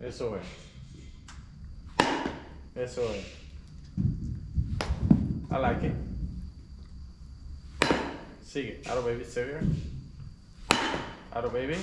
Eso es. Eso es. I like it. Sigue. Out of baby, stay Out of baby.